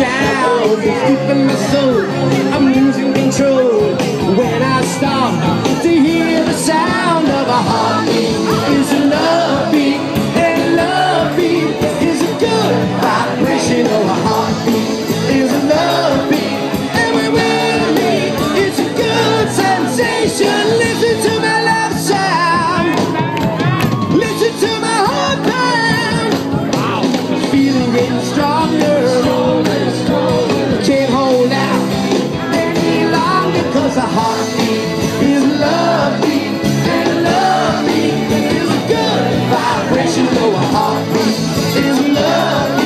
down, deep in my soul. I'm losing control when I stop. love.